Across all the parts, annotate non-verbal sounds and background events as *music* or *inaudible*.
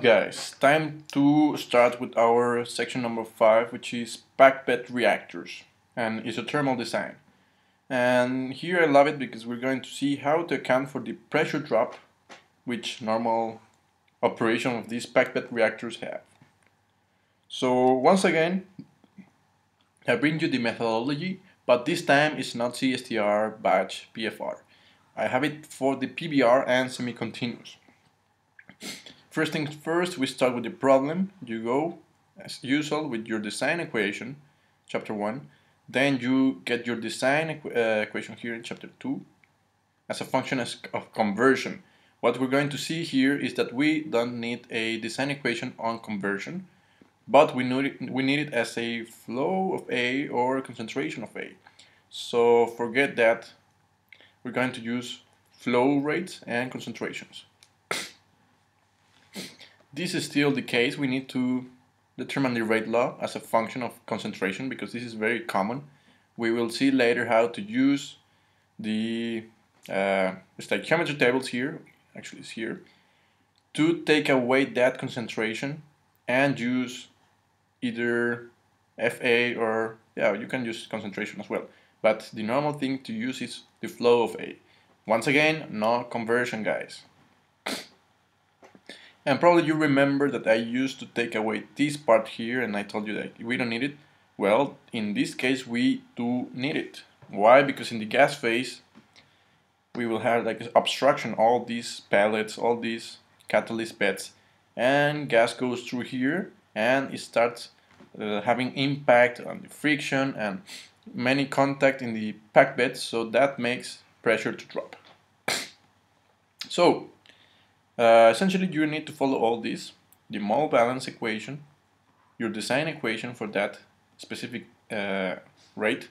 guys? Time to start with our section number 5 which is packed bed reactors and isothermal design. And here I love it because we're going to see how to account for the pressure drop which normal operation of these packed bed reactors have. So once again I bring you the methodology but this time it's not CSTR batch PFR. I have it for the PBR and semi-continuous. First things first, we start with the problem. You go, as usual, with your design equation, chapter 1. Then you get your design equ uh, equation here in chapter 2 as a function of conversion. What we're going to see here is that we don't need a design equation on conversion, but we need it, we need it as a flow of A or concentration of A. So forget that. We're going to use flow rates and concentrations this is still the case, we need to determine the rate law as a function of concentration because this is very common. We will see later how to use the uh, stoichiometry tables here, actually it's here, to take away that concentration and use either FA or, yeah, you can use concentration as well. But the normal thing to use is the flow of A. Once again, no conversion, guys. And probably you remember that I used to take away this part here and I told you that we don't need it. Well, in this case we do need it. Why? Because in the gas phase we will have like obstruction, all these pellets, all these catalyst beds and gas goes through here and it starts uh, having impact on the friction and many contact in the packed beds so that makes pressure to drop. *coughs* So uh, essentially, you need to follow all these, the mole balance equation, your design equation for that specific uh, rate,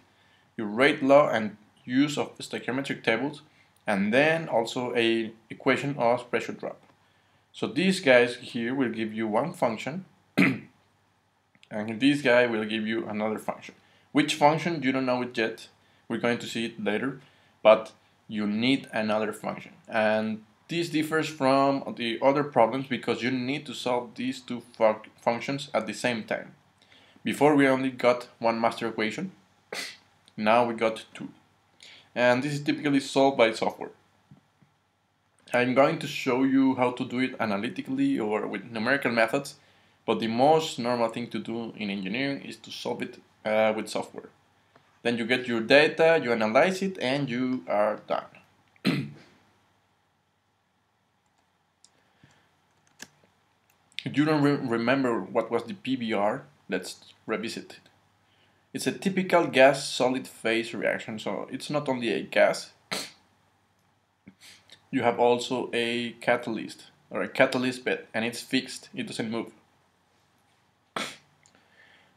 your rate law and use of stoichiometric tables, and then also a equation of pressure drop. So these guys here will give you one function, *clears throat* and this guy will give you another function. Which function, you don't know it yet, we're going to see it later, but you need another function. And this differs from the other problems because you need to solve these two functions at the same time. Before we only got one master equation, *coughs* now we got two. And this is typically solved by software. I'm going to show you how to do it analytically or with numerical methods, but the most normal thing to do in engineering is to solve it uh, with software. Then you get your data, you analyze it, and you are done. You don't re remember what was the PBR, let's revisit it. It's a typical gas-solid phase reaction, so it's not only a gas, *coughs* you have also a catalyst, or a catalyst bed, and it's fixed, it doesn't move. *coughs*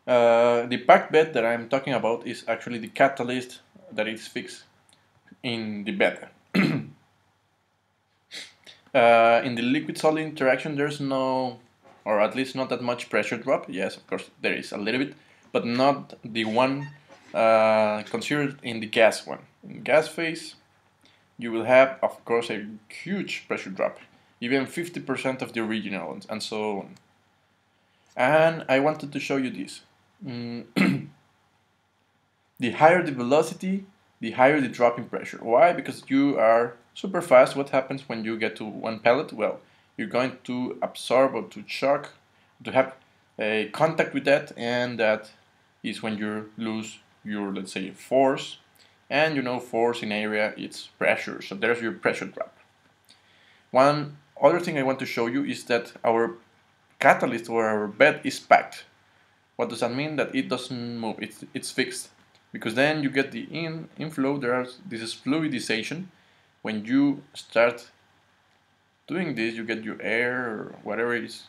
Uh, the packed bed that I'm talking about is actually the catalyst that is fixed in the bed. *coughs* uh, in the liquid-solid interaction, there's no or at least not that much pressure drop. Yes, of course, there is a little bit, but not the one uh, considered in the gas one. In gas phase, you will have, of course, a huge pressure drop, even 50% of the original, ones, and so on. And I wanted to show you this. Mm. *clears throat* the higher the velocity, the higher the drop in pressure. Why? Because you are super fast. What happens when you get to one pellet? Well, you're going to absorb or to shock, to have a contact with that, and that is when you lose your, let's say, force. And you know, force in area, it's pressure, so there's your pressure drop. One other thing I want to show you is that our catalyst or our bed is packed. What does that mean? That it doesn't move, it's, it's fixed. Because then you get the in inflow, there's this is fluidization. When you start doing this you get your air or whatever is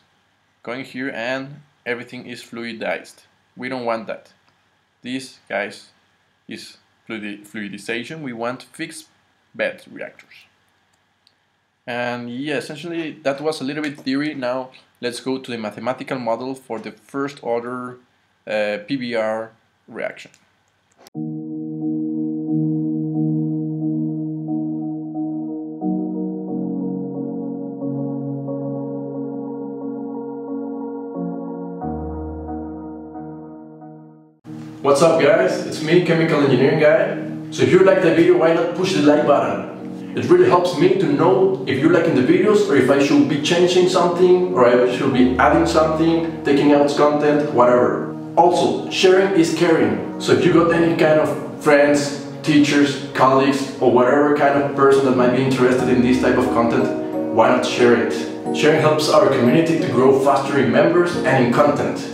going here and everything is fluidized. We don't want that. This guys is fluidization. We want fixed bed reactors. And yeah essentially that was a little bit theory. Now let's go to the mathematical model for the first order uh, PBR reaction What's up guys? It's me, Chemical Engineering Guy. So if you like the video, why not push the like button? It really helps me to know if you're liking the videos or if I should be changing something or I should be adding something, taking out content, whatever. Also, sharing is caring. So if you got any kind of friends, teachers, colleagues or whatever kind of person that might be interested in this type of content, why not share it? Sharing helps our community to grow faster in members and in content.